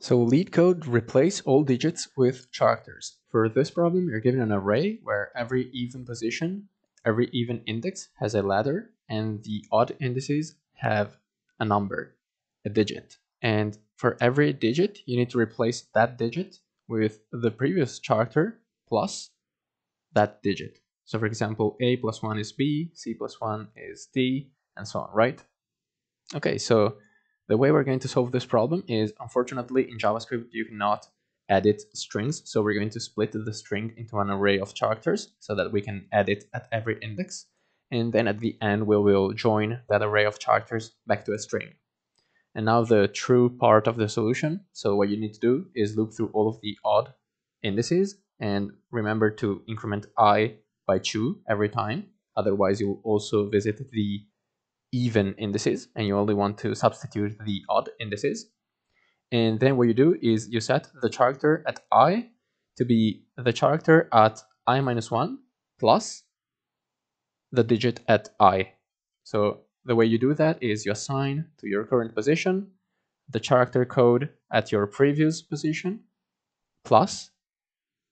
So LeetCode replace all digits with characters. For this problem, you're given an array where every even position, every even index has a ladder, and the odd indices have a number, a digit. And for every digit, you need to replace that digit with the previous character plus that digit. So for example, a plus 1 is b, c plus 1 is d, and so on, right? Okay, so the way we're going to solve this problem is, unfortunately, in JavaScript, you cannot edit strings. So we're going to split the string into an array of characters so that we can edit at every index. And then at the end, we will join that array of characters back to a string. And now the true part of the solution. So what you need to do is loop through all of the odd indices and remember to increment i by 2 every time. Otherwise, you'll also visit the even indices and you only want to substitute the odd indices. And then what you do is you set the character at i to be the character at i minus 1 plus the digit at i. So the way you do that is you assign to your current position the character code at your previous position plus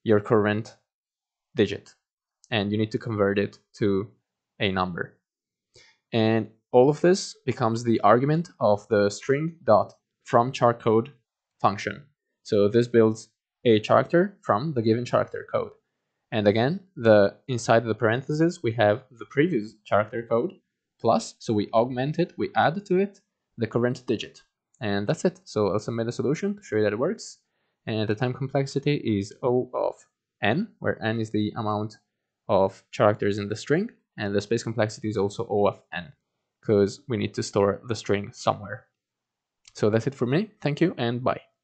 your current digit. And you need to convert it to a number. And all of this becomes the argument of the string dot from char code function. So this builds a character from the given character code. And again, the inside the parentheses, we have the previous character code plus, so we augment it, we add to it the current digit. And that's it. So I'll submit a solution to show you that it works. And the time complexity is O of n, where n is the amount of characters in the string, and the space complexity is also O of n because we need to store the string somewhere. So that's it for me. Thank you and bye.